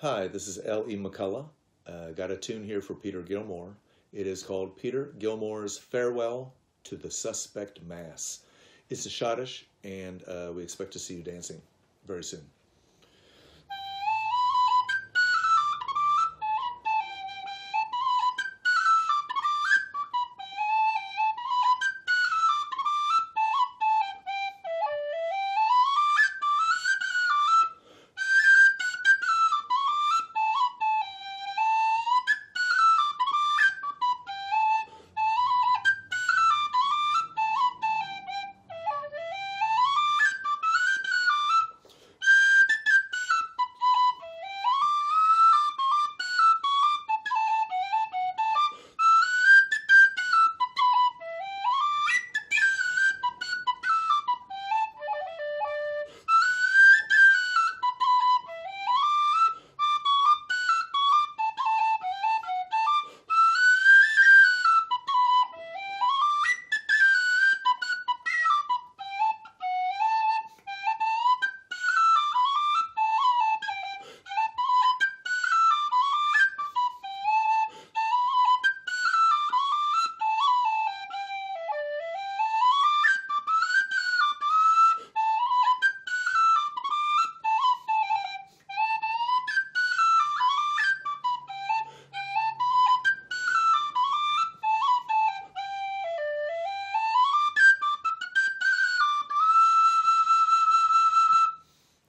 Hi, this is L.E. McCullough. Uh, got a tune here for Peter Gilmore. It is called Peter Gilmore's Farewell to the Suspect Mass. It's a schottische, and uh, we expect to see you dancing very soon.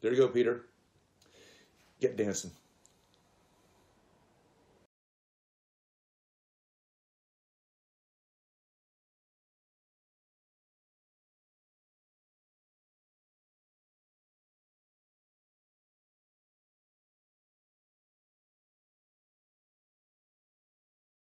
There you go, Peter. Get dancing.